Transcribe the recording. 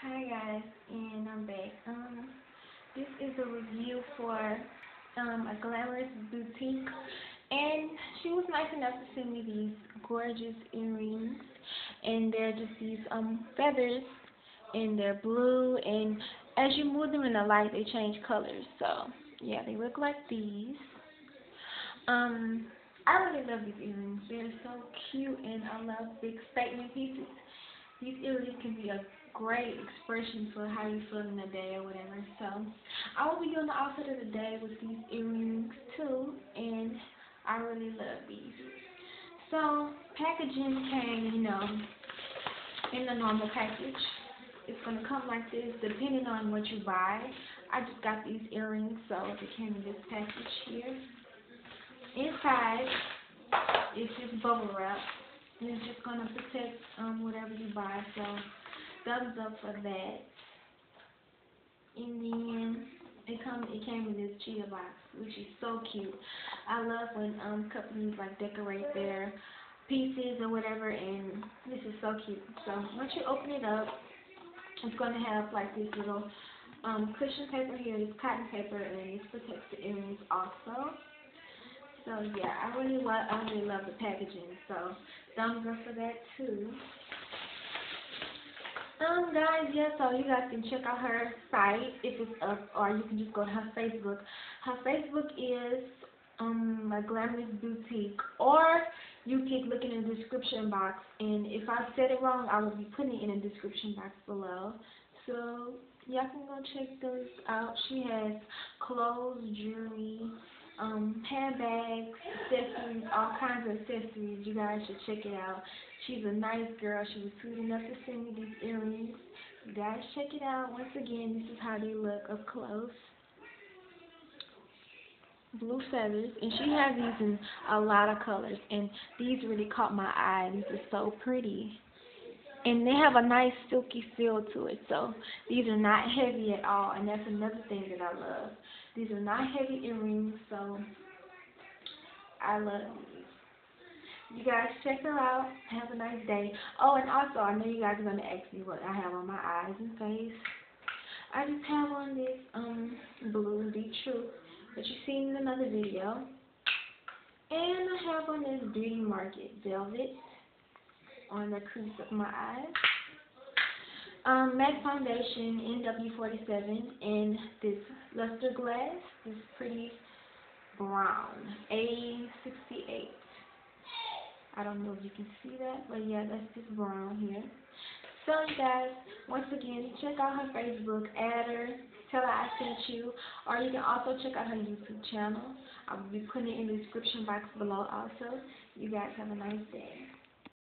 Hi guys, and I'm back. Um, this is a review for um, a glamorous boutique, and she was nice enough to send me these gorgeous earrings, and they're just these um feathers, and they're blue, and as you move them in the light, they change colors. So yeah, they look like these. Um, I really love these earrings. They're so cute, and I love big statement pieces. These earrings can be a great expression for how you feel in the day or whatever. So I will be doing the outfit of the day with these earrings too, and I really love these. So packaging came, you know, in the normal package. It's gonna come like this, depending on what you buy. I just got these earrings, so they came in this package here. Inside, it's just bubble wrap. It's just gonna protect um, whatever you buy. So thumbs up for that. And then it come it came in this cheetah box, which is so cute. I love when um companies like decorate their pieces or whatever, and this is so cute. So once you open it up, it's gonna have like this little um cushion paper here, this cotton paper, and this protects the earrings also. So yeah, I really love really love the packaging. So thumbs up for that too. Um guys, yeah, so you guys can check out her site if it's up or you can just go to her Facebook. Her Facebook is um my glamorous boutique or you can look in the description box and if I said it wrong I will be putting it in the description box below. So y'all can go check those out. She has clothes, jewelry, um, handbags, accessories, all kinds of accessories. You guys should check it out. She's a nice girl. She was sweet enough to send me these earrings. You guys check it out. Once again, this is how they look up close. Blue feathers, and she has these in a lot of colors, and these really caught my eye. These are so pretty. And they have a nice silky feel to it, so these are not heavy at all, and that's another thing that I love. These are not heavy earrings, so I love these. You guys check her out. Have a nice day. Oh, and also, I know you guys are going to ask me what I have on my eyes and face. I just have on this um blue Be True that you've seen in another video. And I have on this Beauty Marked Velvet on the crease of my eyes. Um, MAC Foundation NW47 in this luster glass, this pretty brown, A68. I don't know if you can see that, but yeah, that's this brown here. So you guys, once again, check out her Facebook, add her, tell her I sent you, or you can also check out her YouTube channel. I will be putting it in the description box below also. You guys have a nice day.